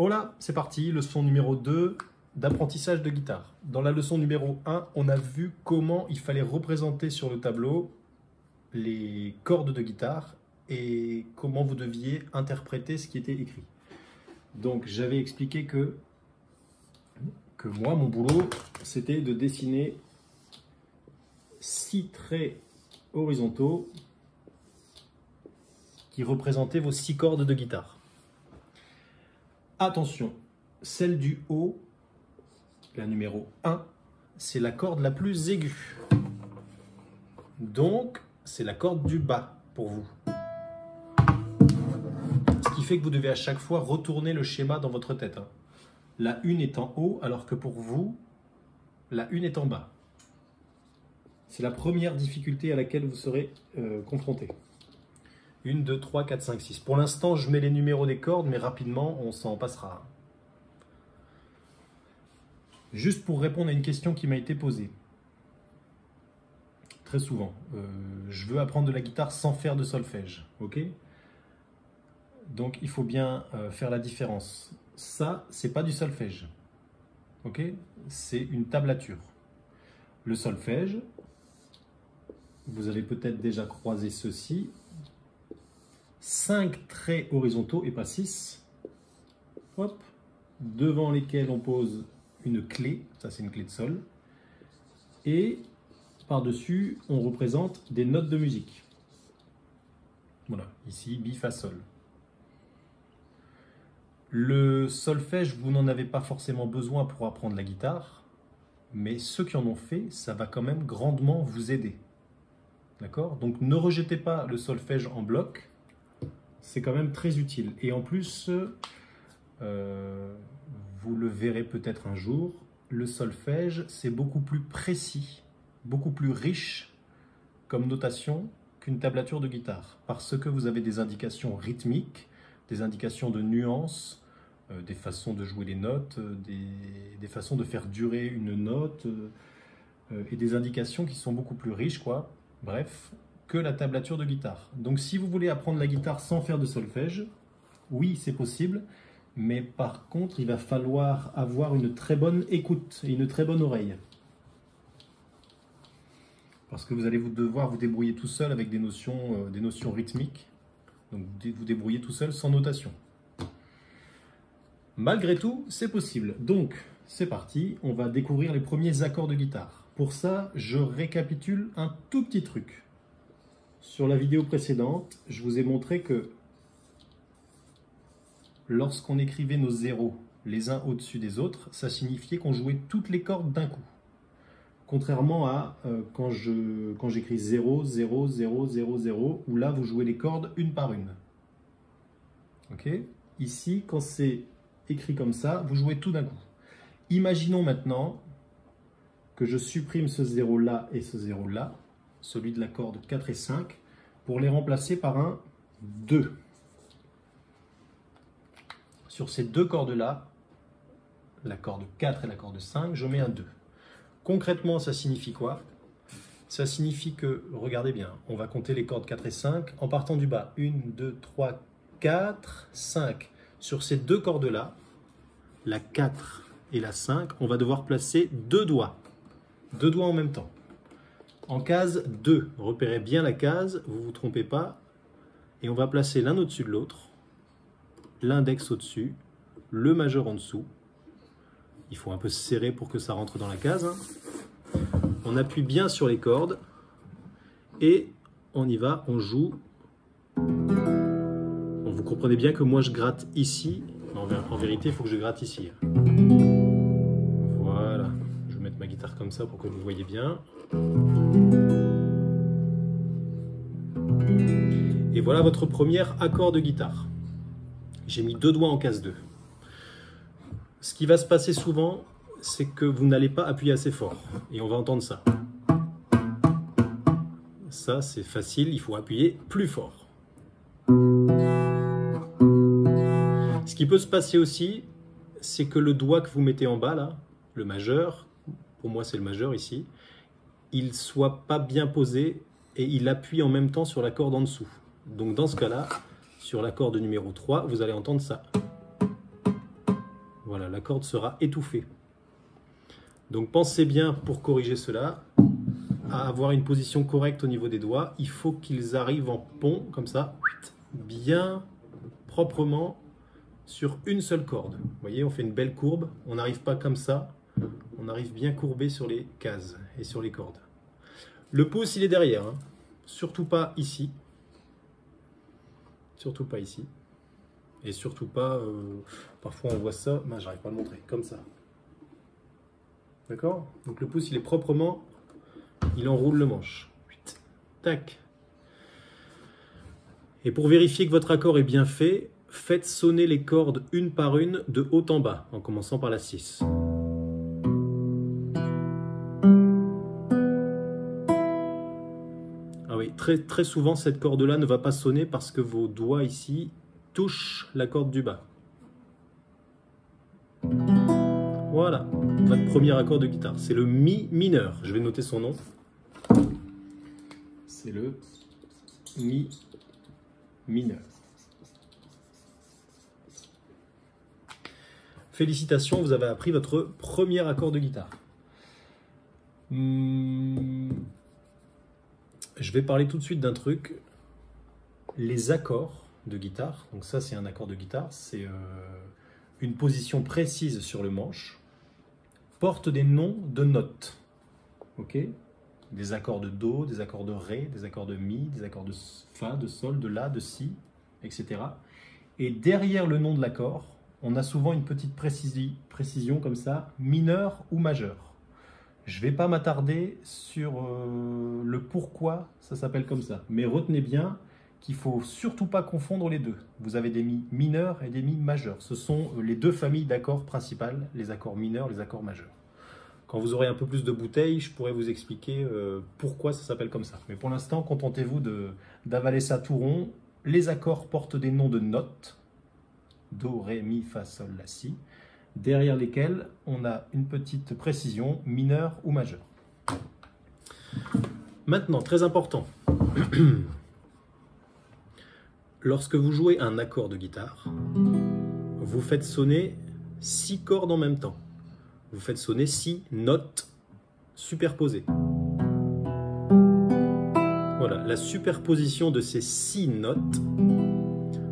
Hola, c'est parti, leçon numéro 2 d'apprentissage de guitare. Dans la leçon numéro 1, on a vu comment il fallait représenter sur le tableau les cordes de guitare et comment vous deviez interpréter ce qui était écrit. Donc j'avais expliqué que, que moi, mon boulot, c'était de dessiner six traits horizontaux qui représentaient vos six cordes de guitare. Attention, celle du haut, la numéro 1, c'est la corde la plus aiguë. Donc, c'est la corde du bas pour vous. Ce qui fait que vous devez à chaque fois retourner le schéma dans votre tête. Hein. La une est en haut, alors que pour vous, la une est en bas. C'est la première difficulté à laquelle vous serez euh, confronté. 1, 2, 3, 4, 5, 6. Pour l'instant, je mets les numéros des cordes, mais rapidement, on s'en passera. Juste pour répondre à une question qui m'a été posée. Très souvent. Euh, je veux apprendre de la guitare sans faire de solfège. Ok? Donc, il faut bien euh, faire la différence. Ça, c'est pas du solfège. Ok? C'est une tablature. Le solfège, vous avez peut-être déjà croisé ceci. 5 traits horizontaux et pas 6, hop, devant lesquels on pose une clé, ça c'est une clé de sol, et par-dessus on représente des notes de musique. Voilà, ici mi, fa, sol. Le solfège, vous n'en avez pas forcément besoin pour apprendre la guitare, mais ceux qui en ont fait, ça va quand même grandement vous aider. D'accord? Donc ne rejetez pas le solfège en bloc, c'est quand même très utile. Et en plus, euh, vous le verrez peut-être un jour, le solfège, c'est beaucoup plus précis, beaucoup plus riche comme notation qu'une tablature de guitare, parce que vous avez des indications rythmiques, des indications de nuances, euh, des façons de jouer les notes, euh, des, façons de faire durer une note, et des indications qui sont beaucoup plus riches, quoi. Bref, que la tablature de guitare. Donc si vous voulez apprendre la guitare sans faire de solfège, oui, c'est possible, mais par contre, il va falloir avoir une très bonne écoute et une très bonne oreille. Parce que vous allez vous devoir vous débrouiller tout seul avec des notions, euh, des notions rythmiques. Donc vous débrouiller tout seul sans notation. Malgré tout, c'est possible. Donc, c'est parti, on va découvrir les premiers accords de guitare. Pour ça, je récapitule un tout petit truc. Sur la vidéo précédente, je vous ai montré que lorsqu'on écrivait nos zéros les uns au-dessus des autres, ça signifiait qu'on jouait toutes les cordes d'un coup. Contrairement à euh, quand j'écris 0, 0, 0, 0, 0, où là vous jouez les cordes une par une. Ici, quand c'est écrit comme ça, vous jouez tout d'un coup. Imaginons maintenant que je supprime ce 0 là et ce 0 là celui de la corde 4 et 5, pour les remplacer par un 2. Sur ces deux cordes-là, la corde 4 et la corde 5, je mets un 2. Concrètement, ça signifie quoi? Ça signifie que, regardez bien, on va compter les cordes 4 et 5 en partant du bas. 1, 2, 3, 4, 5. Sur ces deux cordes-là, la 4 et la 5, on va devoir placer deux doigts. Deux doigts en même temps en case 2. Repérez bien la case, vous ne vous trompez pas. Et on va placer l'un au-dessus de l'autre, l'index au-dessus, le majeur en dessous. Il faut un peu serrer pour que ça rentre dans la case. Hein. On appuie bien sur les cordes et on y va, on joue. vous comprenez bien que moi je gratte ici. En, vérité, il faut que je gratte ici. Voilà. Je vais mettre ma guitare comme ça pour que vous voyez bien. Et voilà votre premier accord de guitare. J'ai mis deux doigts en case 2. Ce qui va se passer souvent, c'est que vous n'allez pas appuyer assez fort. Et on va entendre ça. Ça, c'est facile, il faut appuyer plus fort. Ce qui peut se passer aussi, c'est que le doigt que vous mettez en bas, là, le majeur, pour moi c'est le majeur ici, il soit pas bien posé et il appuie en même temps sur la corde en dessous. Donc dans ce cas-là, sur la corde numéro 3, vous allez entendre ça. Voilà, la corde sera étouffée. Donc pensez bien pour corriger cela à avoir une position correcte au niveau des doigts. Il faut qu'ils arrivent en pont, comme ça, bien proprement sur une seule corde. Vous voyez, on fait une belle courbe. On n'arrive pas comme ça. On arrive bien courbé sur les cases et sur les cordes. Le pouce, il est derrière. Hein. Surtout pas ici. Surtout pas ici. Et surtout pas... Euh, parfois, on voit ça. J'arrive pas à le montrer. Comme ça. D'accord? Donc le pouce, il est proprement... Il enroule le manche. Tac. Et pour vérifier que votre accord est bien fait, faites sonner les cordes une par une de haut en bas, en commençant par la 6. Très, très souvent cette corde-là ne va pas sonner parce que vos doigts ici touchent la corde du bas. Voilà, votre premier accord de guitare. C'est le Mi mineur. Je vais noter son nom. C'est le Mi mineur. Félicitations, vous avez appris votre premier accord de guitare. Hmm. Je vais parler tout de suite d'un truc. Les accords de guitare, donc ça c'est un accord de guitare, c'est euh, une position précise sur le manche, portent des noms de notes. Ok? Des accords de Do, des accords de Ré, des accords de Mi, des accords de Fa, de Sol, de La, de Si, etc. Et derrière le nom de l'accord, on a souvent une petite précision comme ça, mineur ou majeur. Je ne vais pas m'attarder sur euh, le pourquoi ça s'appelle comme ça, mais retenez bien qu'il faut surtout pas confondre les deux. Vous avez des mi mineurs et des mi majeurs. Ce sont euh, les deux familles d'accords principales, les accords mineurs, les accords majeurs. Quand vous aurez un peu plus de bouteilles, je pourrais vous expliquer euh, pourquoi ça s'appelle comme ça. Mais pour l'instant, contentez-vous d'avaler ça tout rond. Les accords portent des noms de notes, Do, Ré, Mi, Fa, Sol, La, Si, derrière lesquels on a une petite précision mineure ou majeure. Maintenant, très important, lorsque vous jouez un accord de guitare, vous faites sonner six cordes en même temps. Vous faites sonner six notes superposées. Voilà, la superposition de ces six notes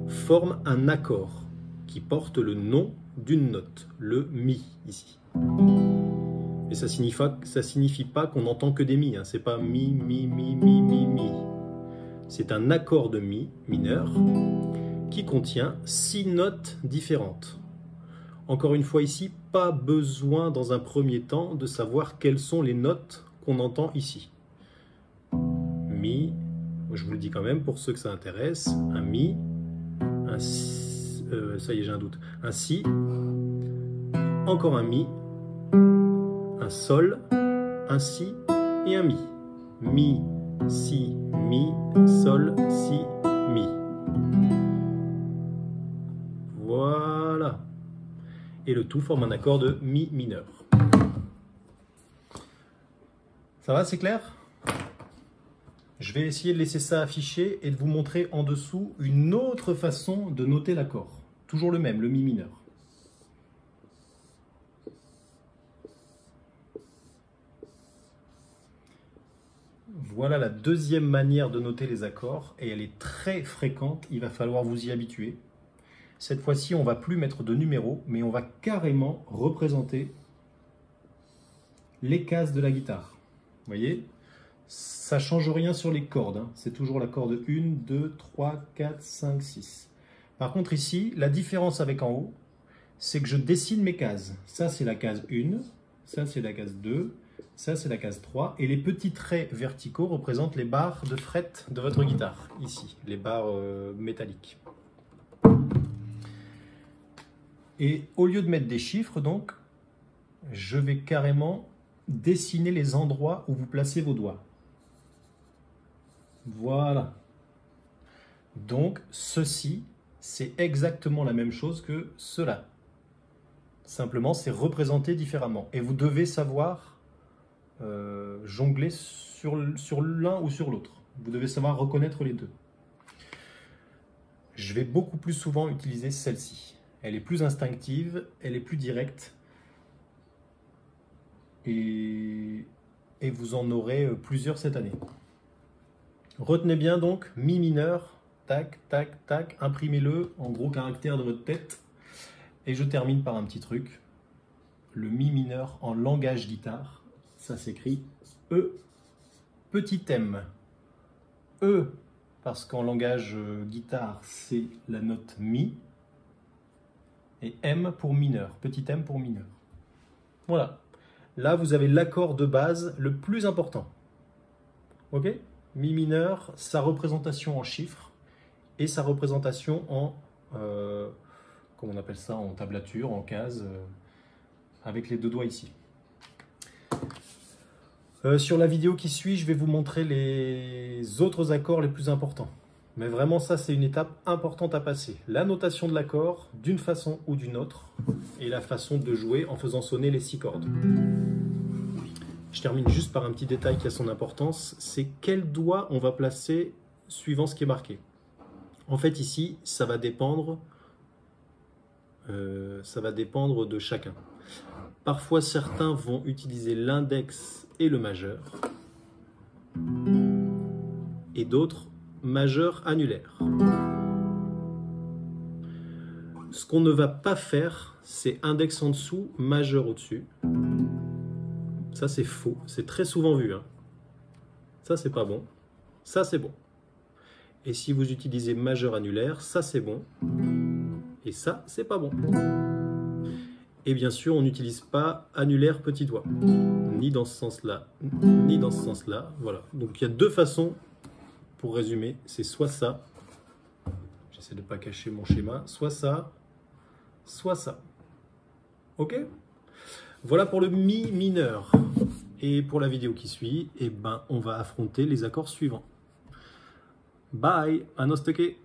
forme un accord porte le nom d'une note, le Mi ici. Et ça signifie, signifie pas qu'on n'entend que des Mi, hein. c'est pas Mi, Mi, Mi, Mi, Mi, Mi. C'est un accord de Mi mineur qui contient six notes différentes. Encore une fois ici, pas besoin dans un premier temps de savoir quelles sont les notes qu'on entend ici. Mi, je vous le dis quand même pour ceux que ça intéresse, un Mi, un Si, euh, ça y est, j'ai un doute. Un Si, encore un Mi, un Sol, un Si et un Mi. Mi, Si, Mi, Sol, Si, Mi. Voilà. Et le tout forme un accord de Mi mineur. Ça va, c'est clair? Je vais essayer de laisser ça afficher et de vous montrer en dessous une autre façon de noter l'accord. Toujours le même, le mi mineur. Voilà la deuxième manière de noter les accords et elle est très fréquente, il va falloir vous y habituer. Cette fois-ci, on va plus mettre de numéros, mais on va carrément représenter les cases de la guitare. Vous voyez? Ça change rien sur les cordes, hein. c'est toujours la corde 1, 2, 3, 4, 5, 6. Par contre ici, la différence avec en haut, c'est que je dessine mes cases. Ça c'est la case 1, ça c'est la case 2, ça c'est la case 3, et les petits traits verticaux représentent les barres de fret de votre guitare, ici, les barres euh, métalliques. Et au lieu de mettre des chiffres, donc, je vais carrément dessiner les endroits où vous placez vos doigts. Voilà. Donc, ceci, c'est exactement la même chose que cela. Simplement, c'est représenté différemment. Et vous devez savoir euh, jongler sur, l'un ou sur l'autre. Vous devez savoir reconnaître les deux. Je vais beaucoup plus souvent utiliser celle-ci. Elle est plus instinctive, elle est plus directe. Et, et vous en aurez plusieurs cette année. Retenez bien donc Mi mineur, tac, tac, tac, imprimez-le en gros caractère de votre tête. Et je termine par un petit truc. Le Mi mineur en langage guitare, ça s'écrit E, petit M. E, parce qu'en langage euh, guitare, c'est la note Mi. Et M pour mineur, petit M pour mineur. Voilà. Là, vous avez l'accord de base le plus important. Ok? Mi mineur, sa représentation en chiffres et sa représentation en, euh, comment on appelle ça, en tablature, en case, euh, avec les deux doigts ici. Euh, sur la vidéo qui suit, je vais vous montrer les autres accords les plus importants. Mais vraiment, ça, c'est une étape importante à passer. La notation de l'accord, d'une façon ou d'une autre, et la façon de jouer en faisant sonner les six cordes. Je termine juste par un petit détail qui a son importance, c'est quel doigt on va placer suivant ce qui est marqué. En fait, ici, ça va dépendre, euh, ça va dépendre de chacun. Parfois, certains vont utiliser l'index et le majeur, et d'autres majeur annulaire. Ce qu'on ne va pas faire, c'est index en dessous, majeur au-dessus. Ça, c'est faux. C'est très souvent vu. Hein. Ça, c'est pas bon. Ça, c'est bon. Et si vous utilisez majeur annulaire, ça, c'est bon. Et ça, c'est pas bon. Et bien sûr, on n'utilise pas annulaire petit doigt. Ni dans ce sens-là, ni dans ce sens-là. Voilà. Donc, il y a deux façons, pour résumer. C'est soit ça. J'essaie de ne pas cacher mon schéma. Soit ça, soit ça. OK? Voilà pour le mi mineur. Et pour la vidéo qui suit, eh ben, on va affronter les accords suivants. Bye, anosteke